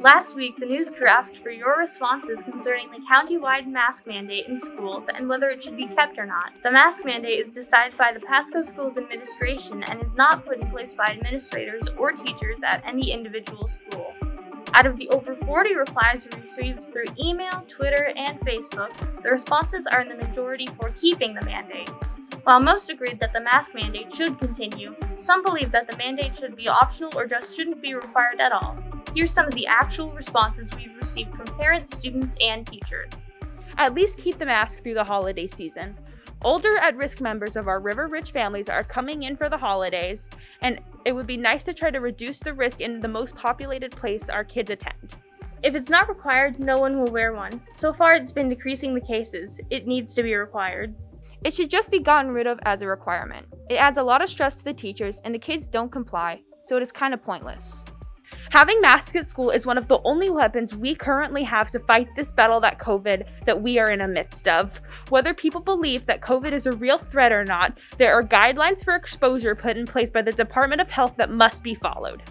Last week, the news crew asked for your responses concerning the county-wide mask mandate in schools and whether it should be kept or not. The mask mandate is decided by the Pasco Schools Administration and is not put in place by administrators or teachers at any individual school. Out of the over 40 replies received through email, Twitter, and Facebook, the responses are in the majority for keeping the mandate. While most agreed that the mask mandate should continue, some believe that the mandate should be optional or just shouldn't be required at all. Here's some of the actual responses we've received from parents, students, and teachers. At least keep the mask through the holiday season. Older at risk members of our River Ridge families are coming in for the holidays, and it would be nice to try to reduce the risk in the most populated place our kids attend. If it's not required, no one will wear one. So far, it's been decreasing the cases. It needs to be required. It should just be gotten rid of as a requirement. It adds a lot of stress to the teachers, and the kids don't comply, so it is kind of pointless. Having masks at school is one of the only weapons we currently have to fight this battle that COVID that we are in a midst of. Whether people believe that COVID is a real threat or not, there are guidelines for exposure put in place by the Department of Health that must be followed.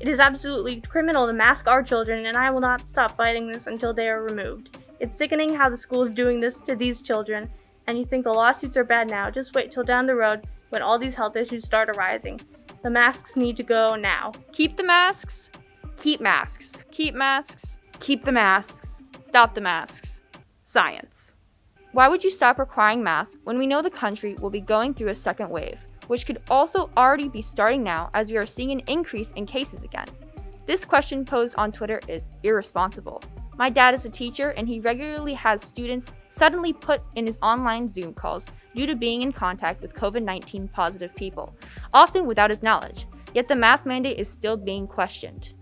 It is absolutely criminal to mask our children, and I will not stop fighting this until they are removed. It's sickening how the school is doing this to these children, and you think the lawsuits are bad now. Just wait till down the road when all these health issues start arising. The masks need to go now. Keep the masks. Keep masks. Keep masks. Keep the masks. Stop the masks. Science. Why would you stop requiring masks when we know the country will be going through a second wave, which could also already be starting now as we are seeing an increase in cases again? This question posed on Twitter is irresponsible. My dad is a teacher and he regularly has students suddenly put in his online Zoom calls due to being in contact with COVID 19 positive people, often without his knowledge. Yet the mask mandate is still being questioned.